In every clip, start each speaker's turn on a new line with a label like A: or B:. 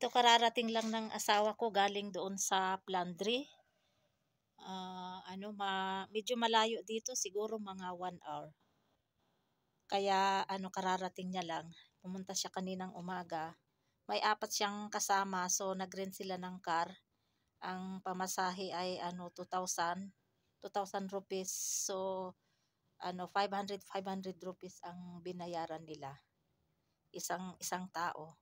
A: Ito kararating lang ng asawa ko galing doon sa Plandry. Uh, ano, ma medyo malayo dito, siguro mga 1 hour. Kaya ano, kararating niya lang. Pumunta siya kaninang umaga. May apat siyang kasama, so nag-rent sila ng car. Ang pamasahe ay ano, 2,000. 2,000 rupees. So, ano, 500, 500 rupees ang binayaran nila. Isang, isang tao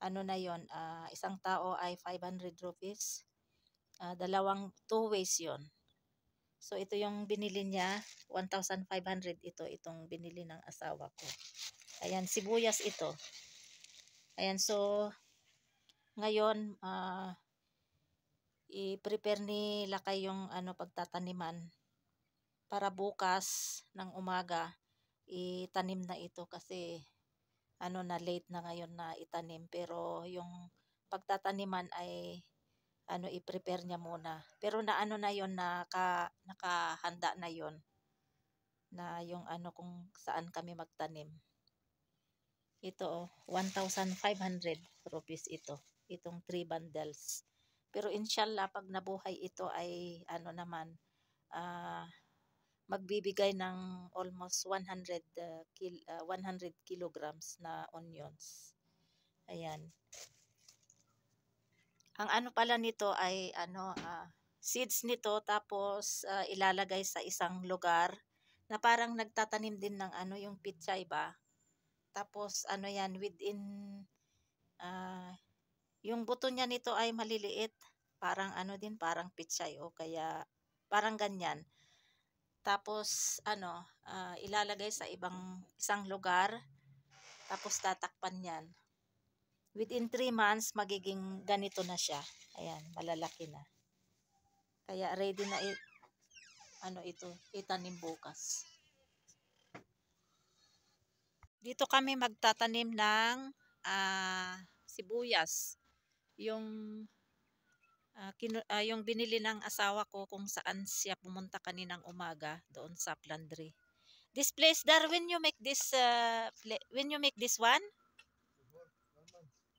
A: ano na yon uh, ah, isang tao ay 500 rupees. Uh, dalawang two ways yon So, ito yung binili niya. 1,500 ito. Itong binili ng asawa ko. Ayan, sibuyas ito. Ayan, so, ngayon, uh, i-prepare ni Lakay yung ano, pagtataniman para bukas ng umaga itanim na ito kasi ano na late na ngayon na itanim pero yung pagtataniman ay ano i-prepare niya muna. Pero na ano na yon na ka, nakahanda na yon na yung ano kung saan kami magtanim. Ito oh, 1,500 rupees ito. Itong 3 bundles. Pero inshallah pag nabuhay ito ay ano naman ah uh, magbibigay ng almost 100 uh, kil, uh, 100 kilograms na onions. Ayan. Ang ano pala nito ay ano uh, seeds nito tapos uh, ilalagay sa isang lugar na parang nagtatanim din ng ano yung pitsay ba. Tapos ano yan within uh, yung buto niya nito ay maliliit. Parang ano din parang pitsay o kaya parang ganyan. Tapos, ano, uh, ilalagay sa ibang isang lugar. Tapos, tatakpan yan. Within 3 months, magiging ganito na siya. Ayan, malalaki na. Kaya, ready na it, ano ito, itanim bukas. Dito kami magtatanim ng uh, sibuyas. Yung uh, uh, yung binili ng asawa ko kung saan siya pumunta kaninang umaga doon sa Plandry. This place there when you make this uh, when you make this one?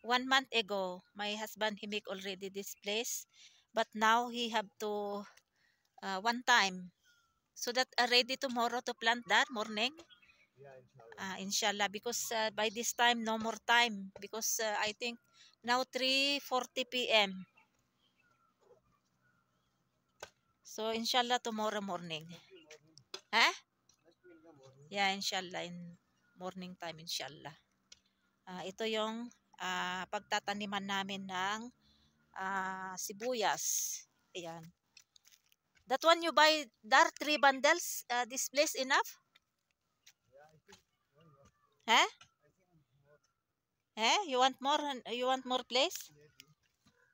A: One month ago, my husband he make already this place, but now he have to uh, one time so that uh, ready tomorrow to plant that morning. Yeah, inshallah. Uh, inshallah because uh, by this time no more time because uh, I think now 3:40 p.m. So, inshallah, tomorrow morning. Ha? Yeah, inshallah, in morning time, inshallah. Uh, ito yung uh, pagtataniman namin ng uh, sibuyas. Ayan. That one you buy, dar, three bundles, uh, this place enough? Ha? Eh? You want more? You want more place?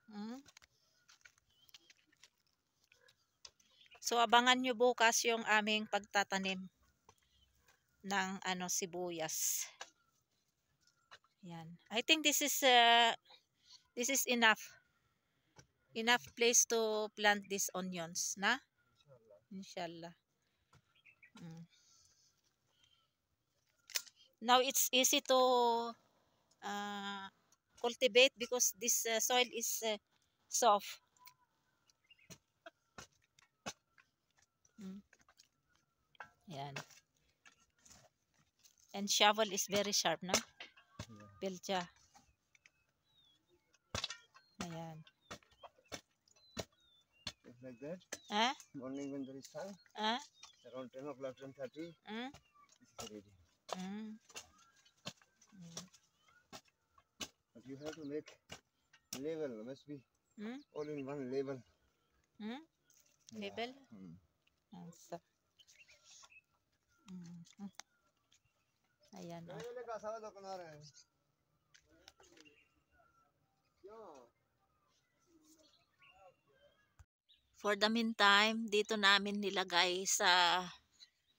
A: Mm. So abangan nyo bukas yung aming pagtatanim ng ano sibuyas. Yan. I think this is uh, this is enough. Enough place to plant these onions, na? Inshallah. Mm. Now it's easy to uh, cultivate because this uh, soil is uh, soft. Yan. And shovel is very sharp, no? Yeah. Pilcha. Ayan.
B: It's like that.
A: Huh?
B: Morning when there is sun.
A: Huh?
B: Around 10 o'clock, 10.30.
A: Mm?
B: This is ready.
A: Mm.
B: But you have to make level. Must be
A: mm?
B: all in one level.
A: Mm? Level?
B: Yeah. Mm.
A: Yes. Ayan o. Oh. For the meantime, dito namin nilagay sa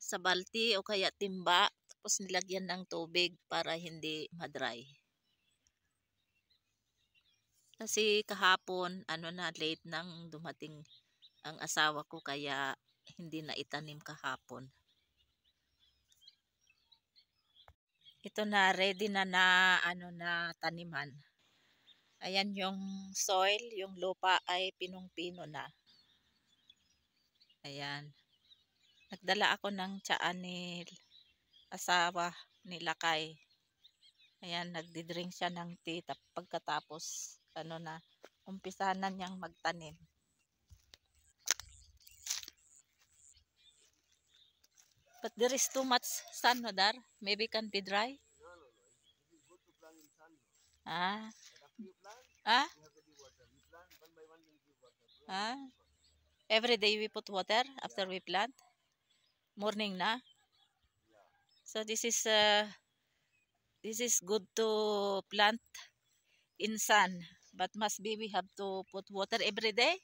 A: sa balti o kaya timba tapos nilagyan ng tubig para hindi madry. Kasi kahapon, ano na, late nang dumating ang asawa ko kaya hindi na itanim kahapon. Ito na ready na na ano na taniman Ayan yung soil, yung lupa ay pinong-pino na. Ayan. Nagdala ako ng tsaan ni asawa ni Lakay. Ayan, nagdidrink siya ng tea pagkatapos ano na, umpisahan na niyang magtanim. But there is too much sun, no, Dar? Maybe can be dry?
B: No, no, no. It is good to plant in sun.
A: Ah,
B: But you plant,
A: ah,
B: you have to give water. You plant one by one, you give water. Plant
A: ah.
B: one.
A: Every day we put water after we plant. Morning na.
B: Yeah.
A: So this is uh, this is good to plant in sun, but must be we have to put water every day.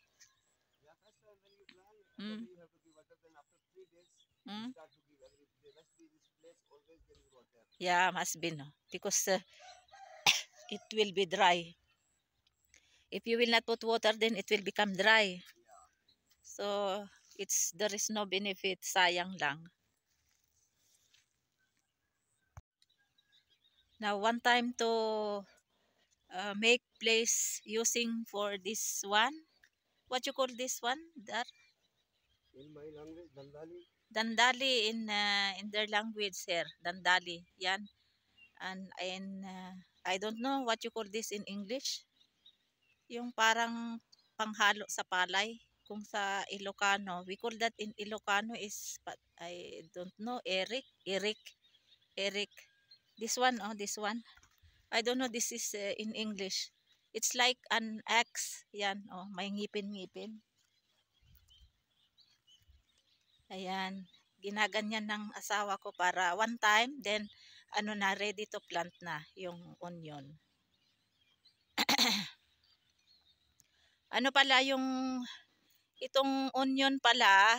B: Yeah, first time when you plant,
A: Mm.
B: you have to give water. Then after three days,
A: Hmm?
B: you start to give every day. Must be this place always there is water.
A: Yeah, must be no, because uh, it will be dry. If you will not put water, then it will become dry. So it's there is no benefit, sayang lang. Now one time to uh, make place using for this one. What you call this one? Dar
B: In my language, Dandali.
A: Dandali in uh, in their language here. Dandali. Yan. And in uh, I don't know what you call this in English. Yung parang panghalo sa palay. Kung sa Ilocano, we call that in Ilocano is but I don't know Eric, Eric, Eric. This one, oh, this one. I don't know this is uh, in English. It's like an axe. Yan, oh, may ngipin-ngipin. Ayan, ginaganyan ng asawa ko para one time, then ano na, ready to plant na yung onion. ano pala yung, itong onion pala,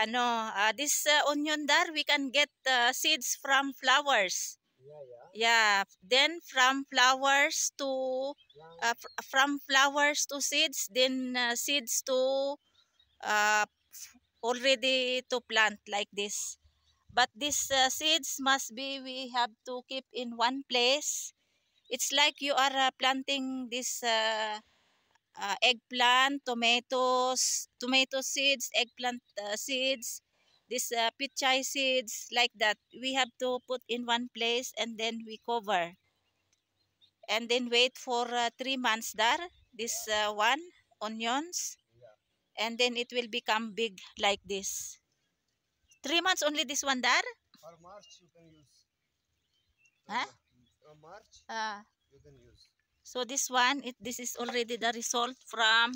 A: ano, ah, this uh, onion dar, we can get uh, seeds from flowers.
B: Yeah, yeah.
A: Yeah, then from flowers to, uh, fr- from flowers to seeds, then uh, seeds to uh, already to plant like this. But these uh, seeds must be we have to keep in one place. It's like you are uh, planting this uh, uh, eggplant, tomatoes, tomato seeds, eggplant uh, seeds, this uh, pichay seeds like that. We have to put in one place and then we cover. And then wait for uh, three months there. This uh, one onions. And then it will become big like this. Three months only this one there?
B: For March, you can use.
A: Huh?
B: From March,
A: Uh,
B: you can use.
A: so this one, it, this is already the result from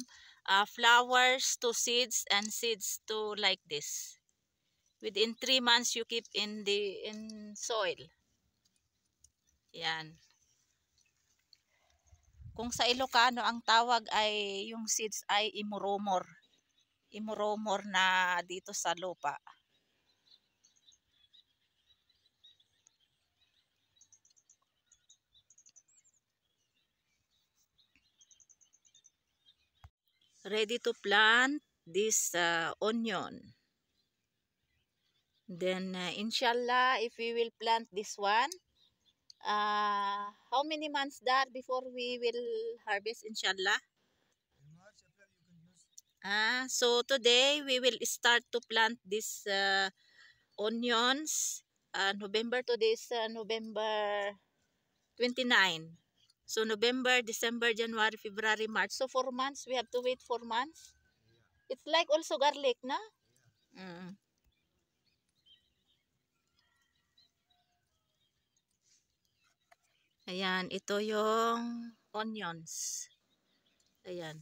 A: uh, flowers to seeds and seeds to like this. Within three months, you keep in the in soil. Yan. Kung sa Ilocano, ang tawag ay yung seeds ay imurumor. Imurumor na dito sa lupa. ready to plant this uh, onion. Then, uh, inshallah, if we will plant this one, uh, how many months that before we will harvest, inshallah?
B: In March, April, you can use.
A: Ah, so today we will start to plant this uh, onions. Uh, November today is uh, November 29. So November, December, January, February, March. So four months. We have to wait four months. It's like also garlic, na? Mm. Ayan, ito yung onions. Ayan.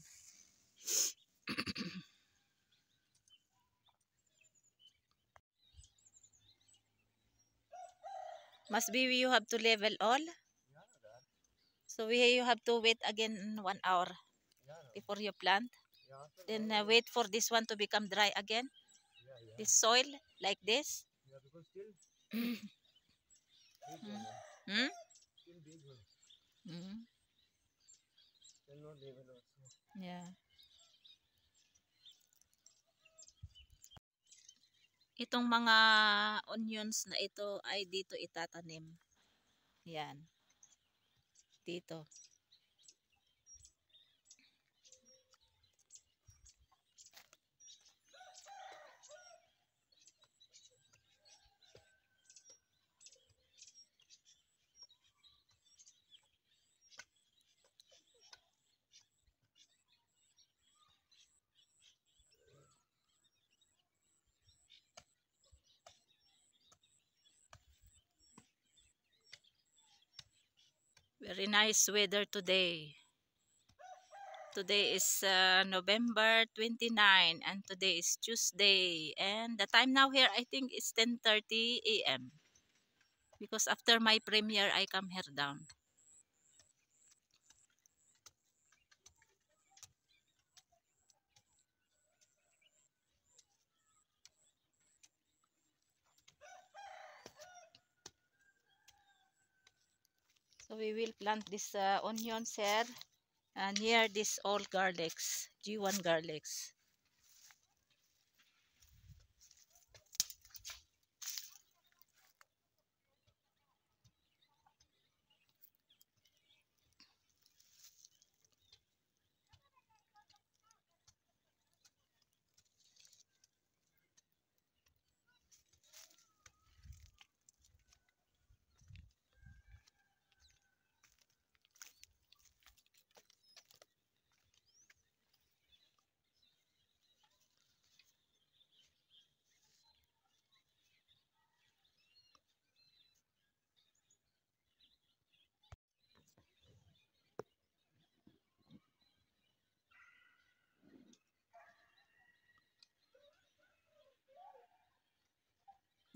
A: Must be you have to level all.
B: Yeah.
A: So we you have to wait again one hour
B: Yeah,
A: before you plant.
B: yeah.
A: Then uh, wait for this one to become dry again.
B: Yeah, yeah.
A: This soil like this.
B: Yeah, still. big
A: Itong mga onions na ito ay dito itatanim. Yan. Dito. Very nice weather today. Today is uh, November 29 and today is Tuesday. And the time now here I think is 10.30 a.m. Because after my premiere I come here down. So we will plant this uh, onions here and here this all garlics, G1 garlics.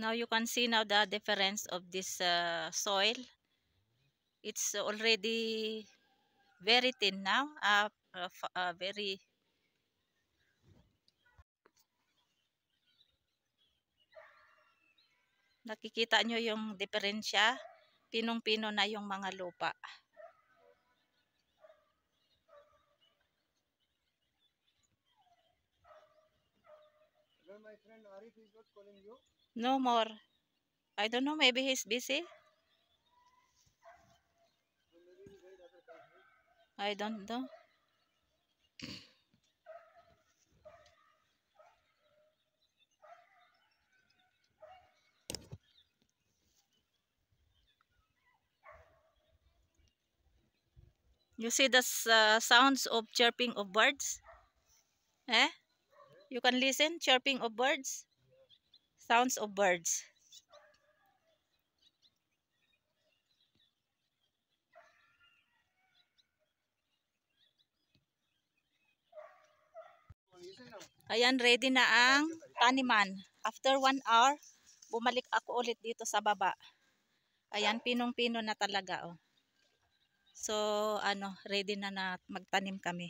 A: Now you can see now the difference of this uh, soil. It's already very thin now, uh, uh, uh, very Nakikita nyo yung diferensya? Pinong-pino na yung mga lupa.
B: Well, my friend Arif is not calling you.
A: No more. I don't know, maybe he's busy. I don't know. You see the uh, sounds of chirping of birds? Eh? You can listen chirping of birds? Sounds of birds. Ayan, ready na ang taniman. After one hour, bumalik ako ulit dito sa baba. Ayan, pinong-pino na talaga, oh. So, ano, ready na na magtanim kami.